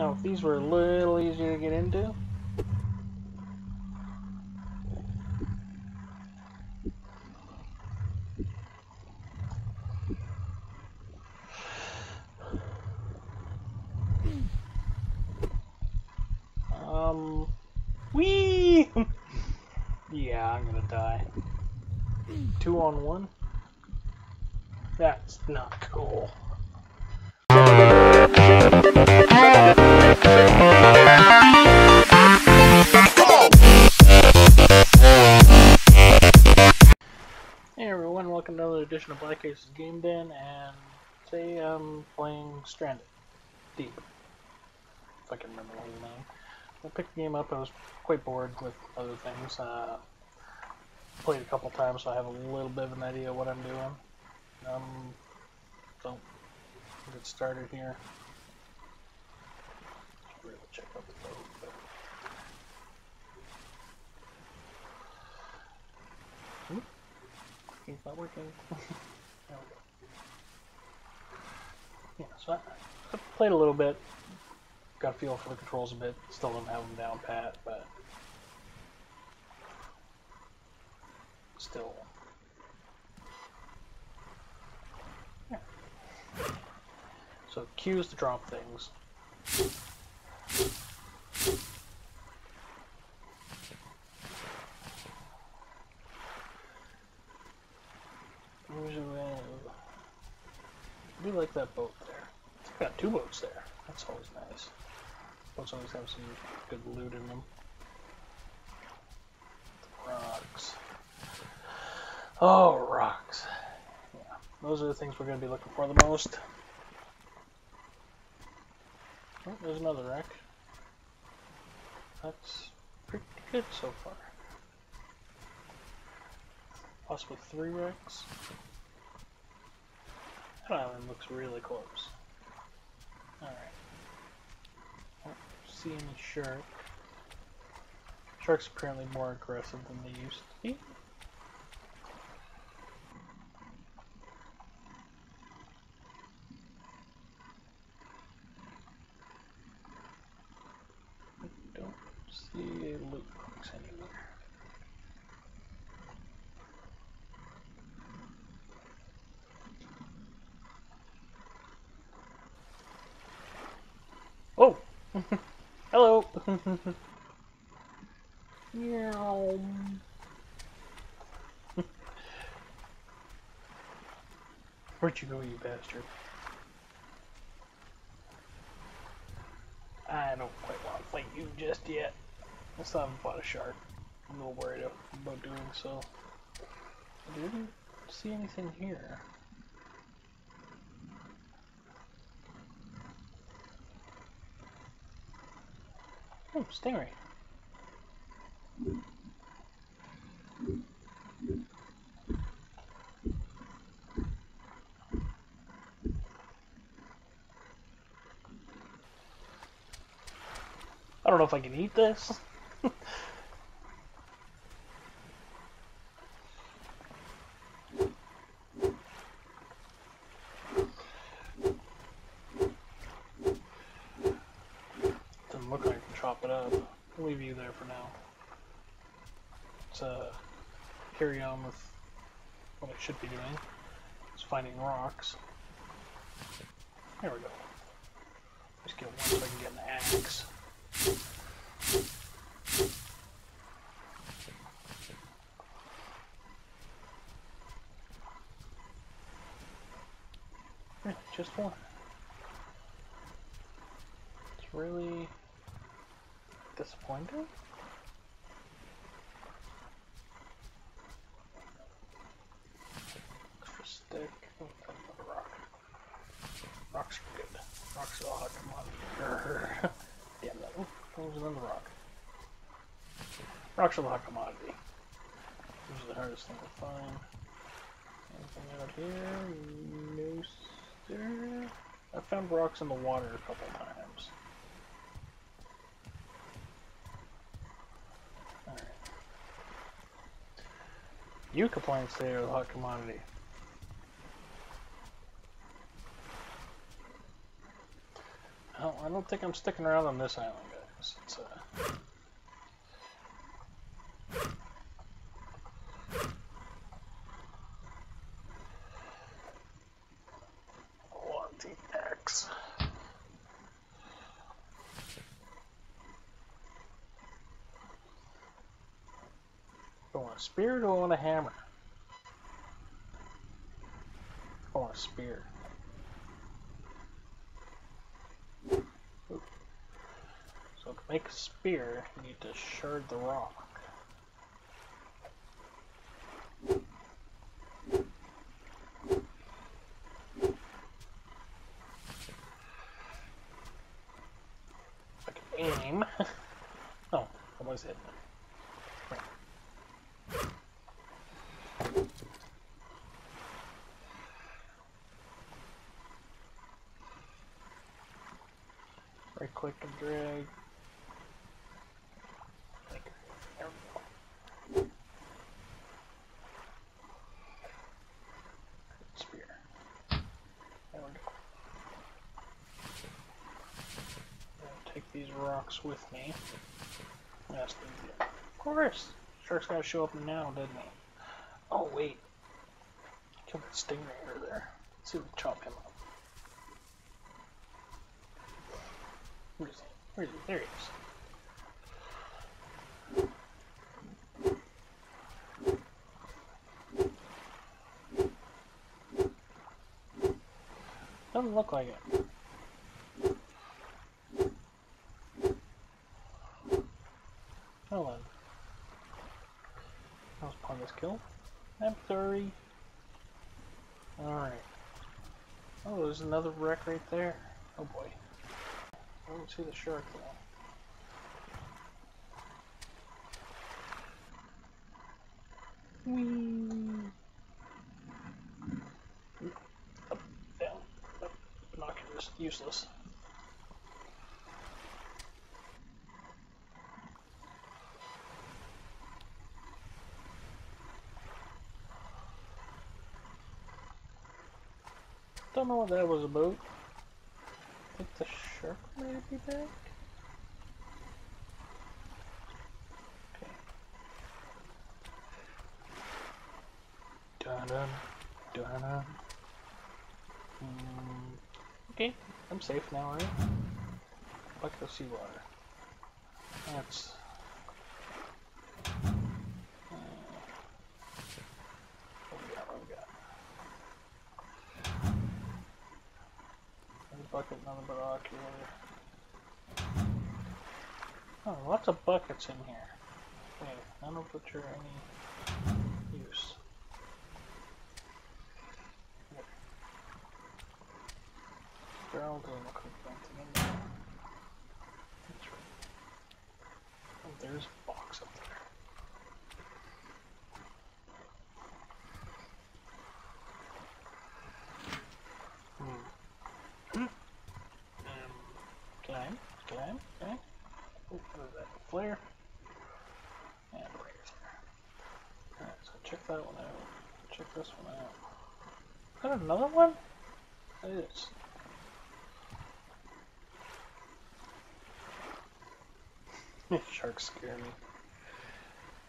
Now, if these were a little easier to get into, um, wee. yeah, I'm gonna die. Two on one. That's not cool. Hey everyone, welcome to another edition of Blackace's Game Den, and today I'm playing Stranded. Deep. If I can remember the name. I picked the game up, I was quite bored with other things. Uh, played a couple times, so I have a little bit of an idea of what I'm doing. Um, so, get started here. Really check out the boat, but... Hmm? It's not working. there we go. Yeah, so I, I played a little bit, got a feel for the controls a bit, still don't have them down pat, but still. Yeah. So Q is to drop things. I do like that boat there. Got two boats there. That's always nice. Boats always have some good loot in them. Rocks. Oh, rocks. Yeah, those are the things we're going to be looking for the most. Oh, there's another wreck. That's pretty good so far. Possibly three wrecks. That island looks really close. Alright. Don't see any shark. Sharks apparently more aggressive than they used to be. I don't see a loot box anywhere. Oh! Hello! Meow. Where'd you go, you bastard? I don't quite want to fight you just yet. I still haven't fought a shark. I'm a little worried about doing so. I didn't see anything here. Oh, stingray. I don't know if I can eat this. Doesn't look like I can chop it up. I'll leave you there for now. Let's uh, carry on with what I should be doing. It's finding rocks. There we go. Just get one so I can get an axe. Yeah, just one. It's really disappointing. Stick. Oh, rock. Rocks are good. Rocks are hot commodity. Damn that. Oh, that was another rock. Rocks are a hot commodity. This is the hardest thing to find. Anything out here? Found rocks in the water a couple times. Alright. Yucca plants there are a hot commodity. Oh, I don't think I'm sticking around on this island, guys. It's, uh... Want the X. Do a spear or want a hammer? I a spear. So to make a spear, you need to shard the rock. If I can aim. oh, I was hitting it. Right click and drag. These rocks with me. Deal. Of course! Shark's gotta show up now, doesn't he? Oh, wait. Killed that stingray there. Let's see if we chop him up. Where is he? Where is he? There. Doesn't look like it. Hold on. That was pointless kill. M30. Alright. Oh, there's another wreck right there. Oh boy. I don't see the shark though. Whee! Up, down, up. Binoculars, useless. Don't know what that was about. Shark might be back. Okay. Dun dun dun dun. Mm, okay, I'm safe now, right? Bucket of seawater. That's. Uh, what we got? What we got? Another bucket, another binocular. Oh, lots of buckets in here. Okay, none of which are any use. Yep. Barrel doesn't look like anything in there. That's right. Oh, there's a box up there. Hmm. Um, climb, climb, climb. Oh, what is that? Flare. And blaze there. Alright, so check that one out. This one out. That another one? It is. Sharks scare me.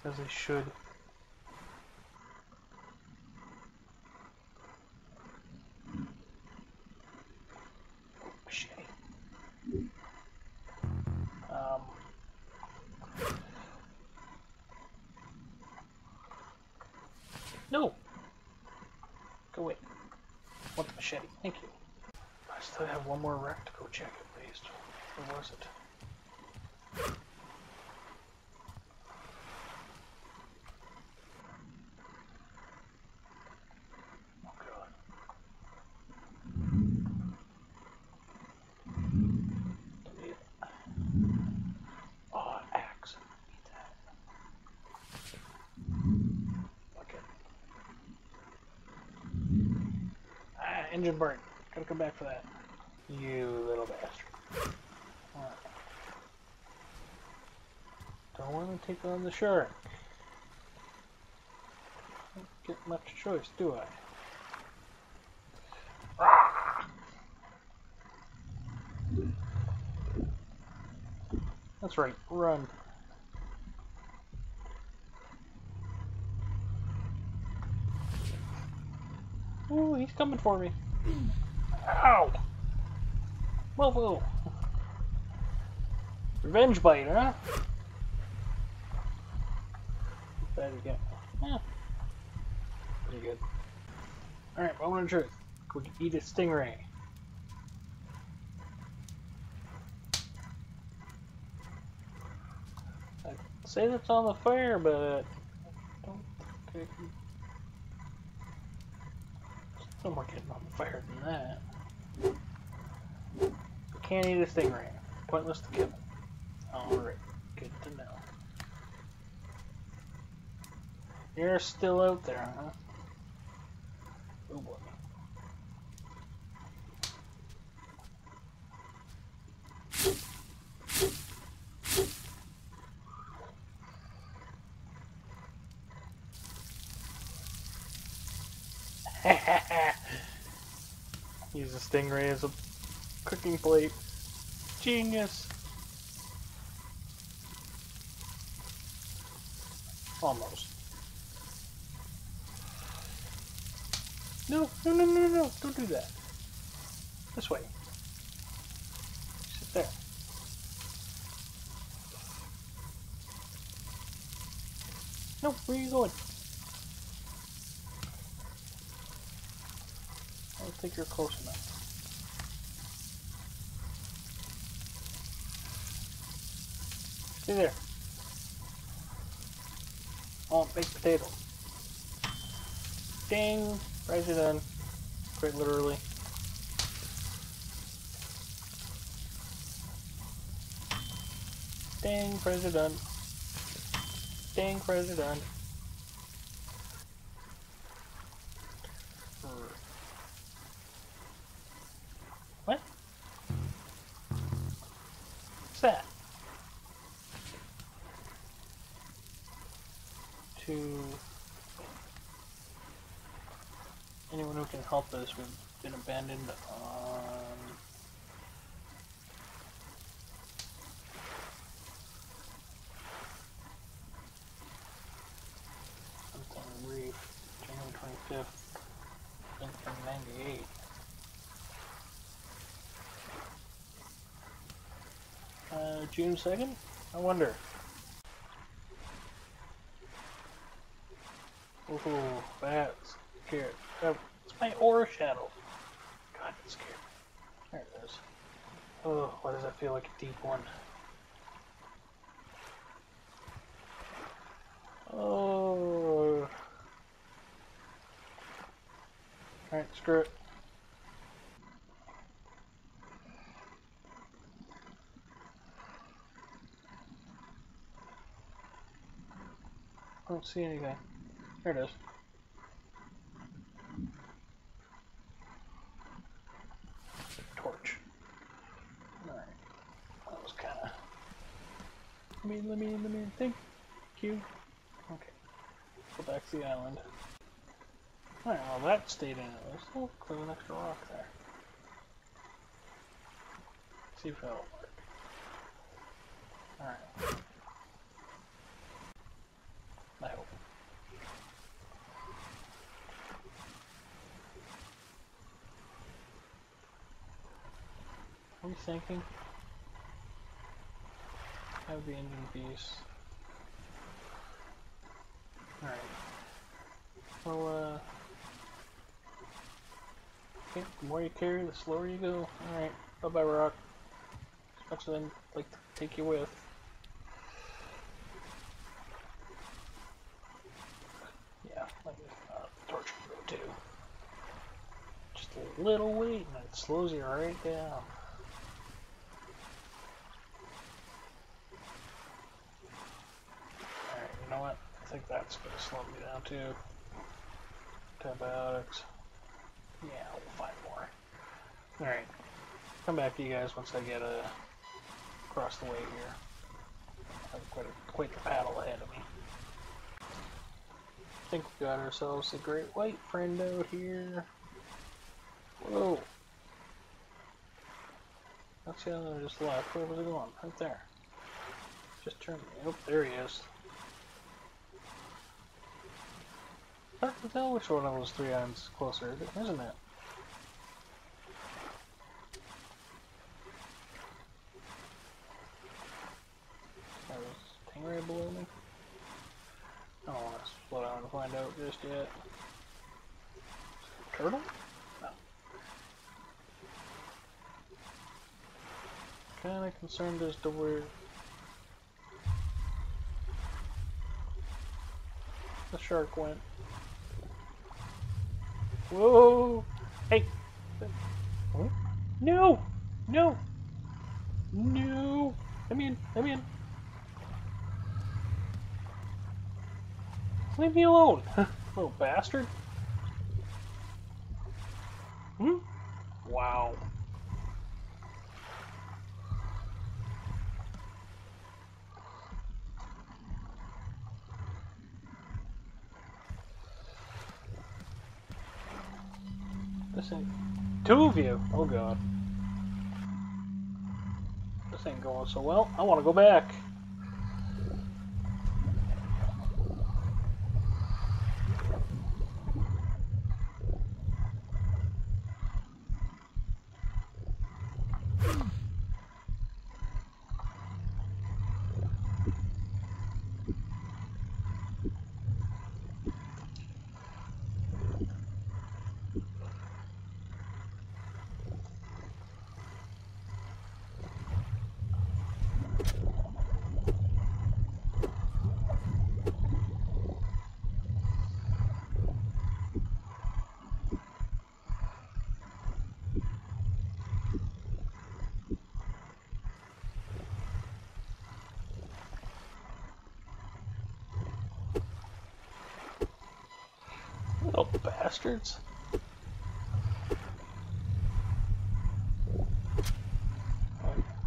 As they should. Machete. Um, no! Go away. Want the machete. Thank you. I still have one more wreck to go check at least. Where was it? Oh god. Don't need it. Oh, axe. Need that. Okay. Engine. Gotta come back for that. You little bastard. Alright. Don't want to take on the shark. Don't get much choice, do I? That's right, run. Ooh, he's coming for me. Ow! Mofo! Revenge bite, huh? Bad again. Yeah. Pretty good. Alright, moment of truth. We can eat a stingray. I say that's on the fire, but I don't think I can no more getting on the fire than that. Can't eat a stingray. Pointless to kill. Alright, good to know. You're still out there, huh? Oh boy. Use a stingray as a cooking plate. Genius. Almost. No, no, no, no, no, don't do that. This way. Sit there. No, where are you going? I don't think you're close enough. Stay there. Oh, baked potato. Ding! Fries are done. Quite literally. Ding, fries are done. Ding, fries are done. Who can help us, we've been abandoned on something reef, January 25th, 1998. Uh, June 2nd? I wonder. Ooh, that's scary. That's my aura shadow. God, it's scary. There it is. Oh, why does that feel like a deep one? Oh. Alright, screw it. I don't see anything. There it is. Torch. Alright. That was kinda... Let me, let me, let me think. you. Okay. Go back to the island. Alright, well that stayed in it. There's still clear an extra rock there. See if that'll work. Alright. I hope. Are you thinking? Have the engine piece. Alright. Well, uh... I the more you carry, the slower you go. Alright. Bye-bye, Rock. As much I'd like to take you with. Yeah, like uh, go too. Just a little weight and it slows you right down. Alright, you know what? I think that's gonna slow me down too. Antibiotics. Yeah, we'll find more. Alright. Come back to you guys once I get uh, across the way here. I have quite a, the paddle ahead of me. I think we got ourselves a great white friend out here. Whoa. That's the other one just left. Where was it going? Right there. Just turn. Oh, there he is. Hard to tell which one of those three items is closer, isn't it? There's a below me. I don't want to slow down to find out just yet. Turtle? No. Kinda concerned as to where the shark went. Whoa! Hey! No! No! No! Let me in! Let in! Leave me alone! Little bastard! Hmm? Wow. This ain't... Two of you! Oh god. This ain't going so well. I want to go back. Little bastards.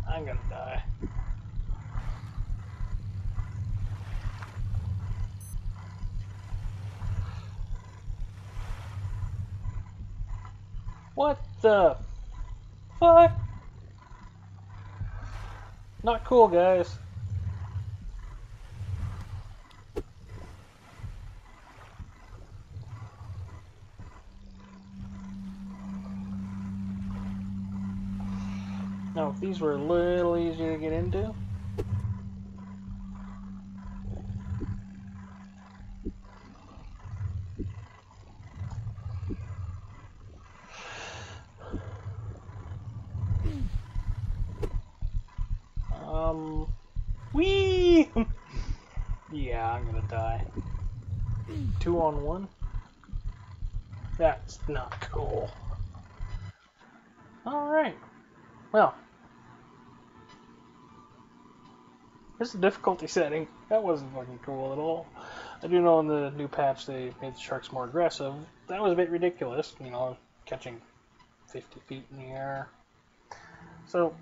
I'm gonna die. What the fuck? Not cool, guys. These were a little easier to get into. Um, wee! yeah, I'm gonna die. Two on one? That's not cool. Alright. Well, Here's the difficulty setting. That wasn't fucking cool at all. I do know in the new patch they made the sharks more aggressive. That was a bit ridiculous, you know, catching 50 feet in the air. So,